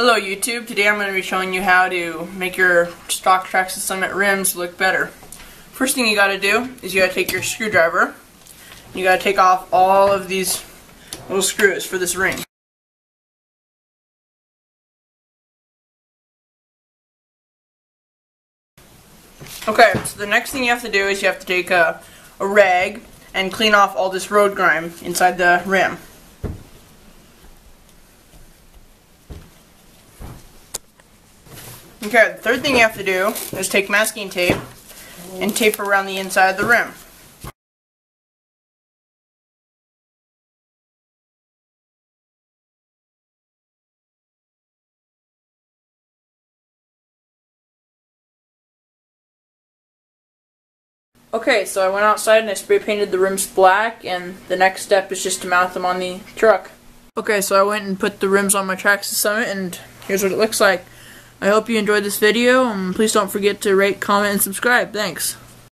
Hello YouTube, today I'm going to be showing you how to make your stock Traxxas Summit rims look better. First thing you got to do is you got to take your screwdriver, you got to take off all of these little screws for this ring. Okay, so the next thing you have to do is you have to take a, a rag and clean off all this road grime inside the rim. Okay, the third thing you have to do is take masking tape and tape around the inside of the rim. Okay, so I went outside and I spray painted the rims black, and the next step is just to mount them on the truck. Okay, so I went and put the rims on my Traxxas Summit, and here's what it looks like. I hope you enjoyed this video, and please don't forget to rate, comment, and subscribe. Thanks.